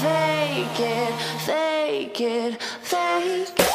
fake it, fake it, fake it.